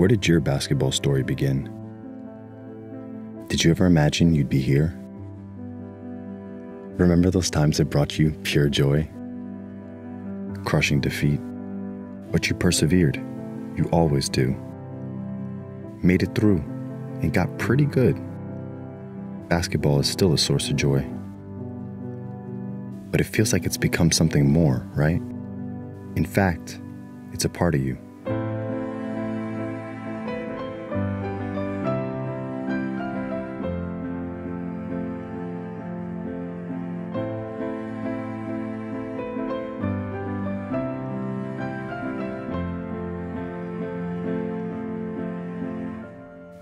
Where did your basketball story begin? Did you ever imagine you'd be here? Remember those times that brought you pure joy? Crushing defeat, but you persevered. You always do. Made it through and got pretty good. Basketball is still a source of joy. But it feels like it's become something more, right? In fact, it's a part of you.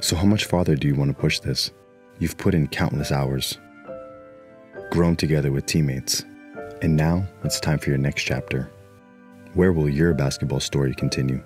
So, how much farther do you want to push this? You've put in countless hours, grown together with teammates, and now it's time for your next chapter. Where will your basketball story continue?